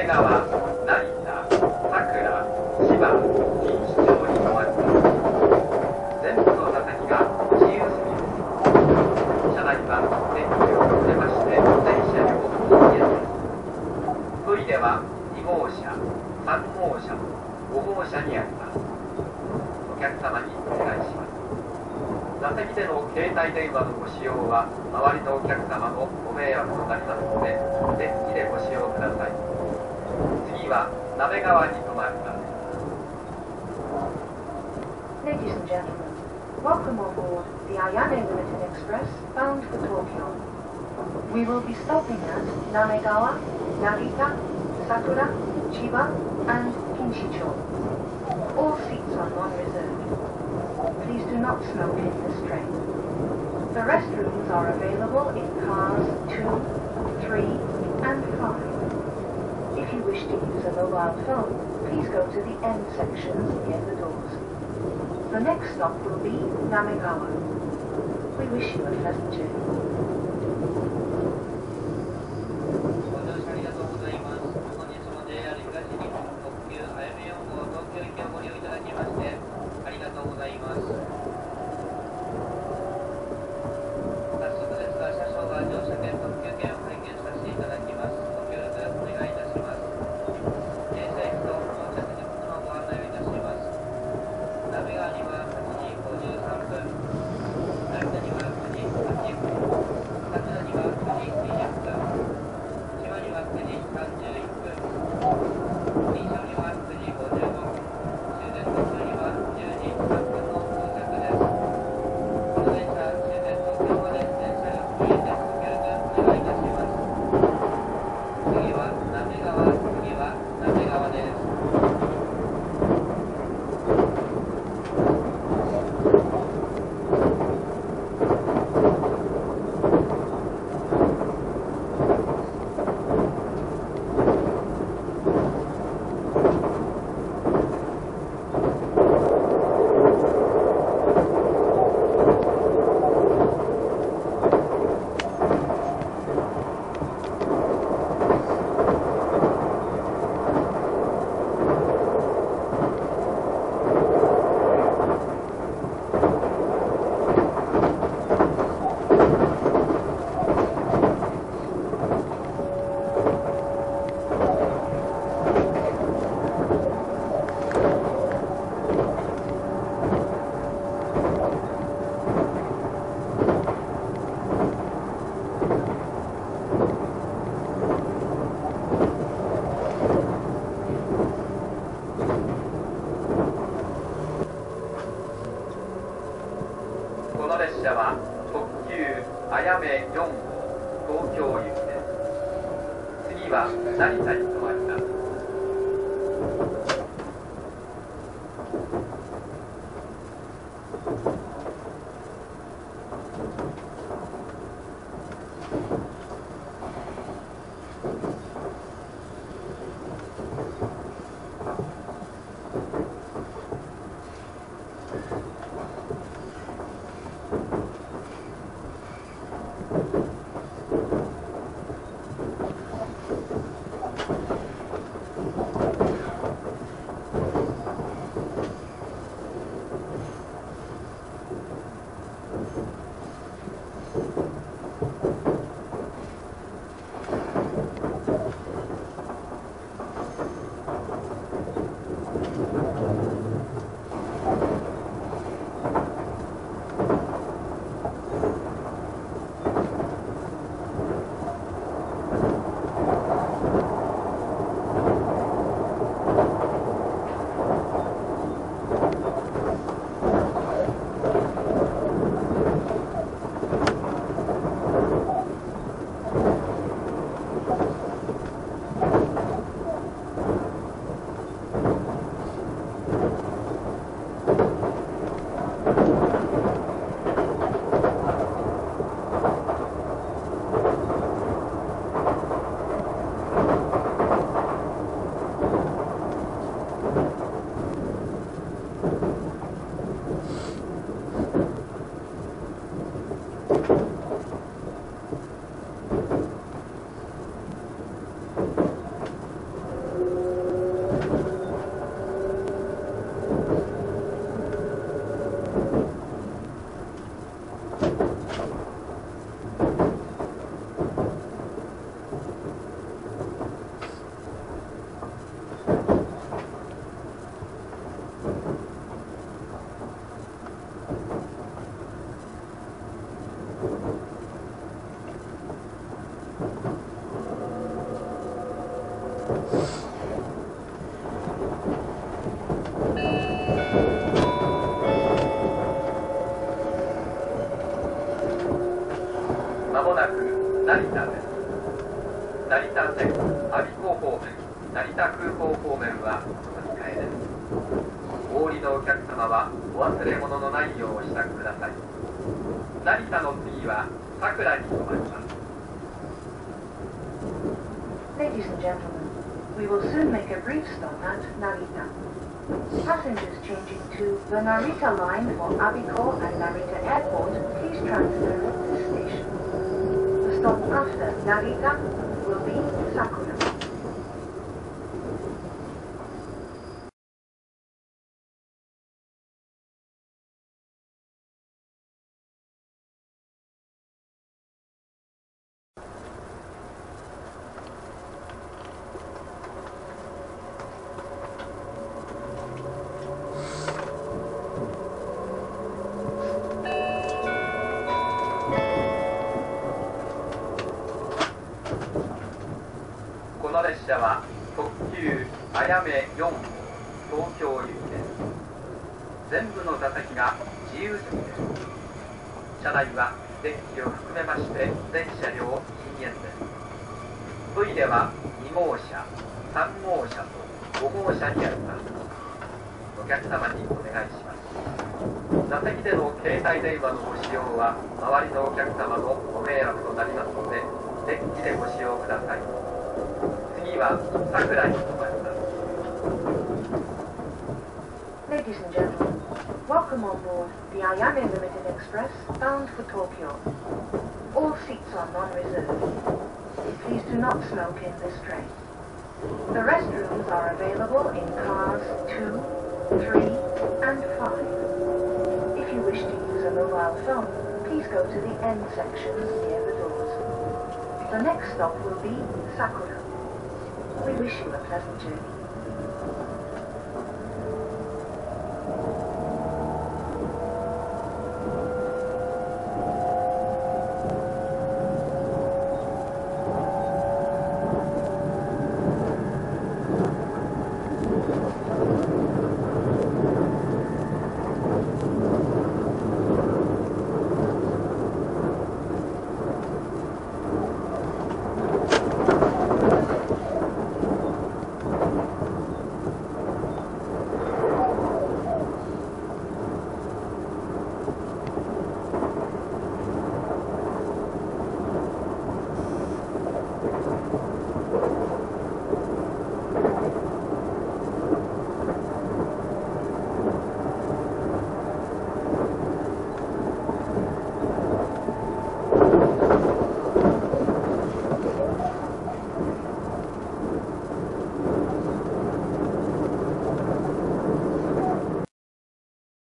滑川成田佐倉千葉錦糸町に止まります全部の座席が自由席です車内は電気をつけまして全車両禁煙ですトイレは2号車3号車5号車にありますお客様にお願いします。座席での携帯電話のご使用は周りのお客様のご迷惑となりますので電気でご は滑川に停まります Ladies and gentlemen, welcome on board the Ayane Limited Express bound for Tokyo. We will be stopping at Namegawa, Narita, Sakura, Chiba, and Kinshicho. All seats are non-reserved. Please do not smoke in this train. The restrooms are available in cars 2, 3, and 5. If you wish to use a mobile phone, please go to the end sections near the doors. The next stop will be Namegawa. We wish you a pleasant journey. 車は特急あやめ4号東京行きです次は成田に停まります Thank you. Thank you. まもなく成田です。成田線阿鼻港方面成田空港方面はお控えですお降りのお客様はお忘れ物のないようお支度ください。成田の次は佐倉に止まります Ladies and gentlemen we will soon make a brief stop at Narita. Passengers changing to the Narita line for Abiko and Narita Airport, please transfer at this station. The stop after Narita あやめ4号東京行きです全部の座席が自由席です車内はデッキを含めまして全車両禁煙ですトイレは2号車3号車と5号車にありますお客様にお願いします座席での携帯電話のご使用は周りのお客様のご迷惑となりますのでデッキでご使用ください次は桜に止まり Ladies and gentlemen, welcome on board the Ayame Limited Express bound for Tokyo. All seats are non-reserved. Please do not smoke in this train. The restrooms are available in cars 2, 3, and 5. If you wish to use a mobile phone, please go to the end sections near the doors. The next stop will be Sakura. We wish you a pleasant journey.